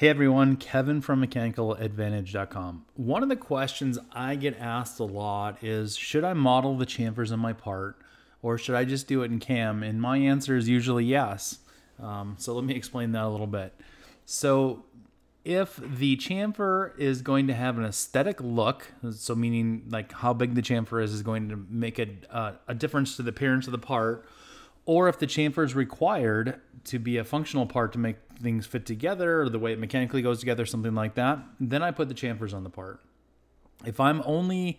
Hey everyone, Kevin from mechanicaladvantage.com. One of the questions I get asked a lot is should I model the chamfers on my part or should I just do it in CAM? And my answer is usually yes. Um, so let me explain that a little bit. So if the chamfer is going to have an aesthetic look, so meaning like how big the chamfer is is going to make a, uh, a difference to the appearance of the part, or if the chamfer is required to be a functional part to make things fit together or the way it mechanically goes together, something like that, then I put the chamfers on the part. If I'm only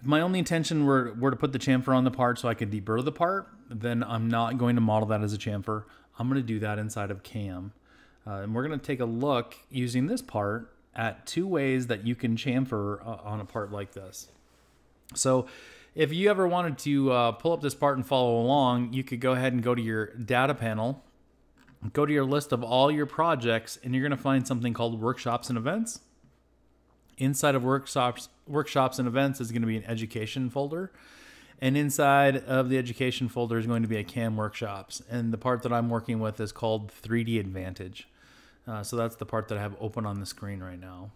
if my only intention were, were to put the chamfer on the part so I could deburr the part, then I'm not going to model that as a chamfer. I'm going to do that inside of CAM. Uh, and we're going to take a look using this part at two ways that you can chamfer uh, on a part like this. So if you ever wanted to uh, pull up this part and follow along, you could go ahead and go to your data panel go to your list of all your projects and you're going to find something called workshops and events. Inside of workshops, workshops and events is going to be an education folder. And inside of the education folder is going to be a CAM workshops. And the part that I'm working with is called 3D Advantage. Uh, so that's the part that I have open on the screen right now.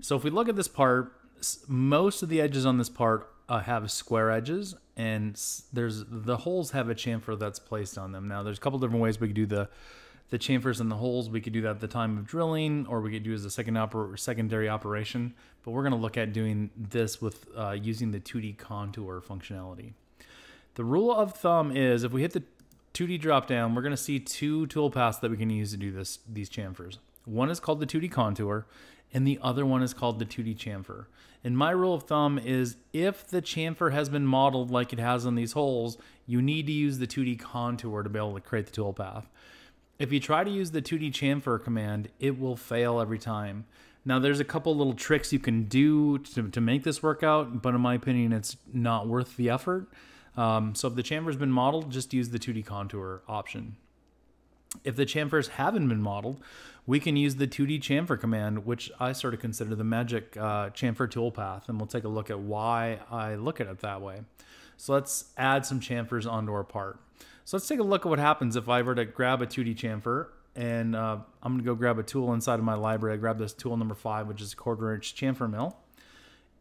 So if we look at this part, most of the edges on this part uh, have square edges and there's the holes have a chamfer that's placed on them. Now there's a couple different ways we could do the the chamfers and the holes. We could do that at the time of drilling or we could do as a second oper secondary operation. But we're going to look at doing this with uh, using the 2D contour functionality. The rule of thumb is if we hit the 2D drop down, we're going to see two tool paths that we can use to do this these chamfers. One is called the 2D contour and the other one is called the 2D chamfer. And my rule of thumb is if the chamfer has been modeled like it has on these holes, you need to use the 2D contour to be able to create the toolpath. If you try to use the 2D chamfer command, it will fail every time. Now there's a couple little tricks you can do to, to make this work out, but in my opinion, it's not worth the effort. Um, so if the chamfer's been modeled, just use the 2D contour option. If the chamfers haven't been modeled, we can use the 2D chamfer command, which I sort of consider the magic uh, chamfer toolpath, and we'll take a look at why I look at it that way. So let's add some chamfers onto our part. So let's take a look at what happens if I were to grab a 2D chamfer, and uh, I'm going to go grab a tool inside of my library. I grab this tool number five, which is a quarter inch chamfer mill.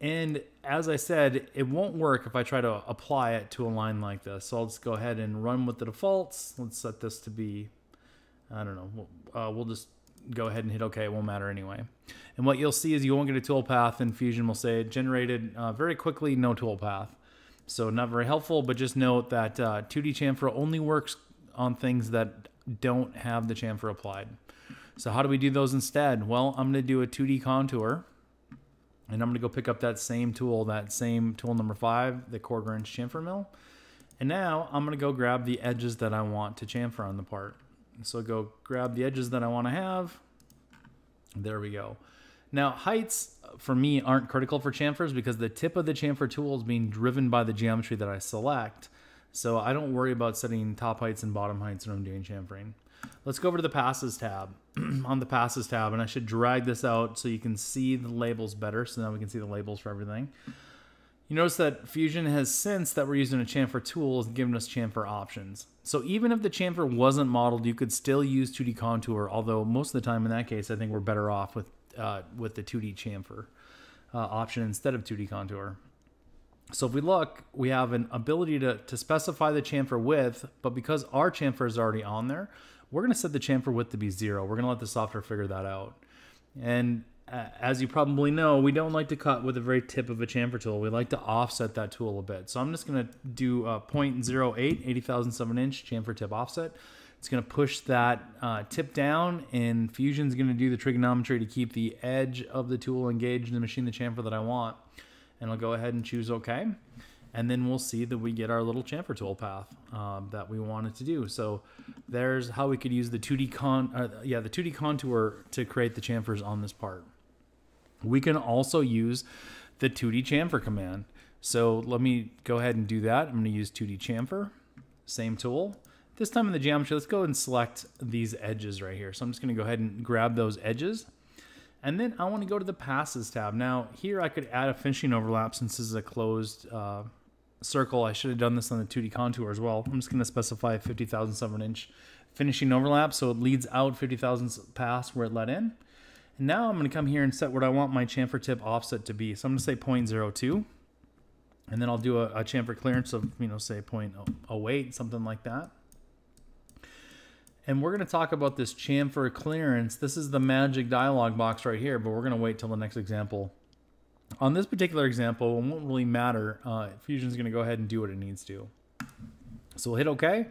And as I said, it won't work if I try to apply it to a line like this. So I'll just go ahead and run with the defaults. Let's set this to be I don't know. Uh, we'll just go ahead and hit OK. It won't matter anyway. And what you'll see is you won't get a toolpath, and Fusion will say generated uh, very quickly, no toolpath. So not very helpful, but just note that uh, 2D chamfer only works on things that don't have the chamfer applied. So how do we do those instead? Well, I'm going to do a 2D contour, and I'm going to go pick up that same tool, that same tool number five, the quarter inch chamfer mill. And now I'm going to go grab the edges that I want to chamfer on the part. So go grab the edges that I want to have. There we go. Now heights uh, for me aren't critical for chamfers because the tip of the chamfer tool is being driven by the geometry that I select. So I don't worry about setting top heights and bottom heights when I'm doing chamfering. Let's go over to the passes tab. on the passes tab, and I should drag this out so you can see the labels better. So now we can see the labels for everything. You notice that Fusion has since that we're using a chamfer tool has given us chamfer options. So even if the chamfer wasn't modeled, you could still use 2D contour, although most of the time in that case, I think we're better off with, uh, with the 2D chamfer uh, option instead of 2D contour. So if we look, we have an ability to, to specify the chamfer width, but because our chamfer is already on there, we're going to set the chamfer width to be zero. We're going to let the software figure that out. And as you probably know, we don't like to cut with the very tip of a chamfer tool. We like to offset that tool a bit. So I'm just going to do a 0.08, 80 thousandths inch chamfer tip offset. It's going to push that uh, tip down, and Fusion's going to do the trigonometry to keep the edge of the tool engaged in the machine the chamfer that I want. And I'll go ahead and choose OK and then we'll see that we get our little chamfer tool path um, that we wanted to do. So there's how we could use the 2D con, uh, yeah, the 2D contour to create the chamfers on this part. We can also use the 2D chamfer command. So let me go ahead and do that. I'm going to use 2D chamfer, same tool. This time in the geometry, let's go and select these edges right here. So I'm just going to go ahead and grab those edges. And then I want to go to the passes tab. Now here I could add a finishing overlap since this is a closed uh, circle. I should have done this on the 2D contour as well. I'm just going to specify 50 thousandths of an inch finishing overlap, so it leads out 50 thousandths where it let in. And now I'm going to come here and set what I want my chamfer tip offset to be. So I'm going to say 0.02. And then I'll do a, a chamfer clearance of, you know, say 0.08, something like that. And we're going to talk about this chamfer clearance. This is the magic dialog box right here, but we're going to wait till the next example. On this particular example, it won't really matter. Uh, Fusion's going to go ahead and do what it needs to. So we'll hit OK.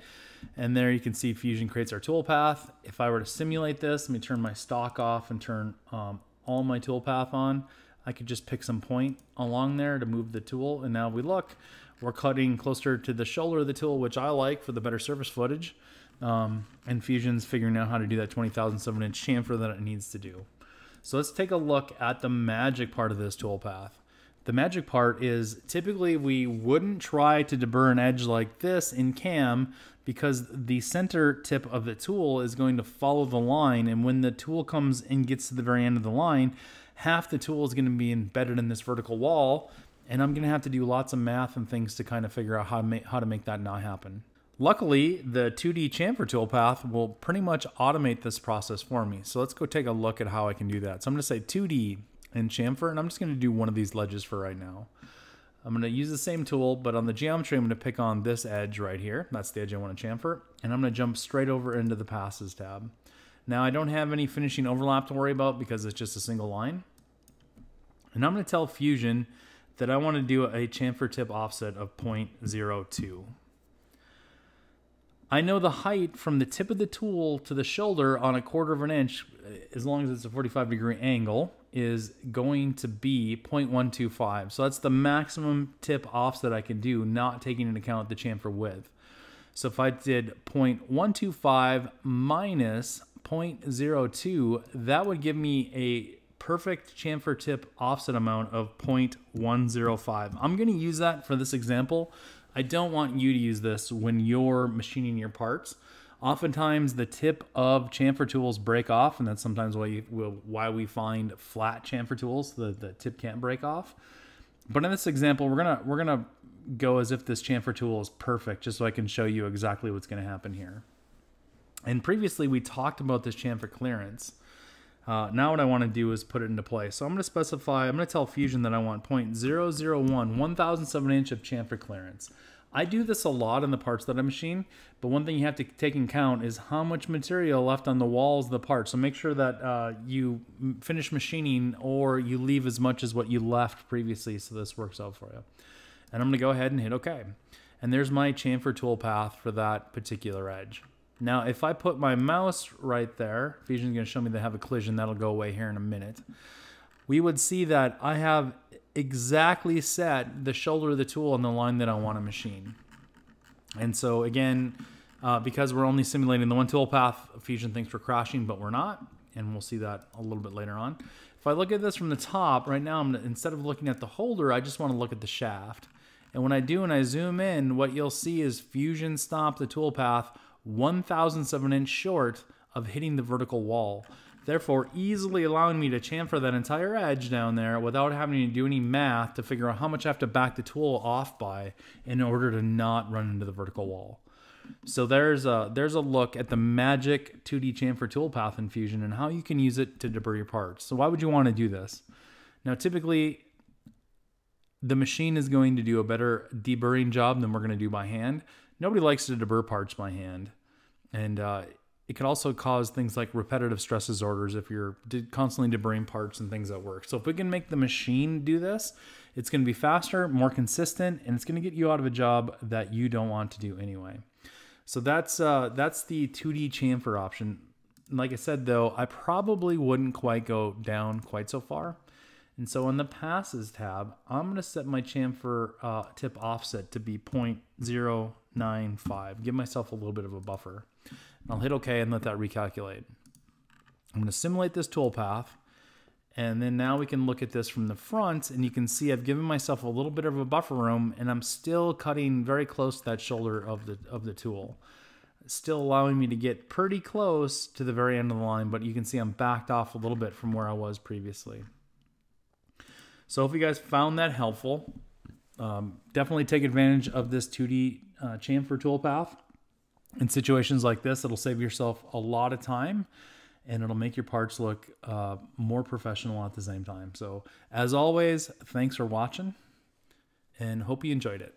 And there you can see Fusion creates our toolpath. If I were to simulate this, let me turn my stock off and turn um, all my toolpath on. I could just pick some point along there to move the tool. And now we look, we're cutting closer to the shoulder of the tool, which I like for the better surface footage. Um, and Fusion's figuring out how to do that 20,007 inch chamfer that it needs to do. So let's take a look at the magic part of this toolpath. The magic part is typically we wouldn't try to deburr an edge like this in CAM because the center tip of the tool is going to follow the line and when the tool comes and gets to the very end of the line, half the tool is going to be embedded in this vertical wall and I'm going to have to do lots of math and things to kind of figure out how to make, how to make that not happen. Luckily, the 2D chamfer toolpath will pretty much automate this process for me. So let's go take a look at how I can do that. So I'm going to say 2D in chamfer, and I'm just going to do one of these ledges for right now. I'm going to use the same tool, but on the geometry, I'm going to pick on this edge right here. That's the edge I want to chamfer. And I'm going to jump straight over into the passes tab. Now I don't have any finishing overlap to worry about because it's just a single line. And I'm going to tell Fusion that I want to do a chamfer tip offset of 0.02. I know the height from the tip of the tool to the shoulder on a quarter of an inch, eh, as long as it's a 45 degree angle, is going to be 0.125. So that's the maximum tip offset that I can do, not taking into account the chamfer width. So if I did 0.125 minus 0.02, that would give me a perfect chamfer tip offset amount of 0.105. I'm going to use that for this example I don't want you to use this when you're machining your parts. Oftentimes, the tip of chamfer tools break off, and that's sometimes why, you, why we find flat chamfer tools. The, the tip can't break off. But in this example, we're gonna we're gonna go as if this chamfer tool is perfect, just so I can show you exactly what's gonna happen here. And previously, we talked about this chamfer clearance. Uh, now what I want to do is put it into place. So I'm going to specify, I'm going to tell Fusion that I want 0.001, 1007 inch of chamfer clearance. I do this a lot in the parts that I machine, but one thing you have to take in count is how much material left on the walls of the part. So make sure that uh, you finish machining or you leave as much as what you left previously so this works out for you. And I'm to go ahead and hit OK. And there's my chamfer tool path for that particular edge. Now, if I put my mouse right there, Fusion's going to show me they have a collision. That'll go away here in a minute. We would see that I have exactly set the shoulder of the tool on the line that I want to machine. And so again, uh, because we're only simulating the one tool path, Fusion thinks we're crashing, but we're not. And we'll see that a little bit later on. If I look at this from the top, right now, I'm, instead of looking at the holder, I just want to look at the shaft. And when I do and I zoom in, what you'll see is Fusion stop the tool path one thousandth of an inch short of hitting the vertical wall, therefore easily allowing me to chamfer that entire edge down there without having to do any math to figure out how much I have to back the tool off by in order to not run into the vertical wall. So there's a there's a look at the magic 2D chamfer toolpath in Fusion and how you can use it to your parts. So why would you want to do this? Now typically the machine is going to do a better deburring job than we're going to do by hand nobody likes to deburr parts by hand. And uh, it can also cause things like repetitive stress disorders if you're constantly deburring parts and things at work. So if we can make the machine do this, it's going to be faster, more consistent, and it's going to get you out of a job that you don't want to do anyway. So that's uh, that's the 2D chamfer option. Like I said, though, I probably wouldn't quite go down quite so far. And so in the passes tab, I'm going to set my chamfer uh, tip offset to be 0.095. Give myself a little bit of a buffer. I'll hit OK and let that recalculate. I'm going to simulate this toolpath. And then now we can look at this from the front and you can see I've given myself a little bit of a buffer room and I'm still cutting very close to that shoulder of the, of the tool. Still allowing me to get pretty close to the very end of the line, but you can see I'm backed off a little bit from where I was previously. So if you guys found that helpful, um, definitely take advantage of this 2D uh, chamfer toolpath. In situations like this, it'll save yourself a lot of time and it'll make your parts look uh, more professional at the same time. So, as always, thanks for watching and hope you enjoyed it.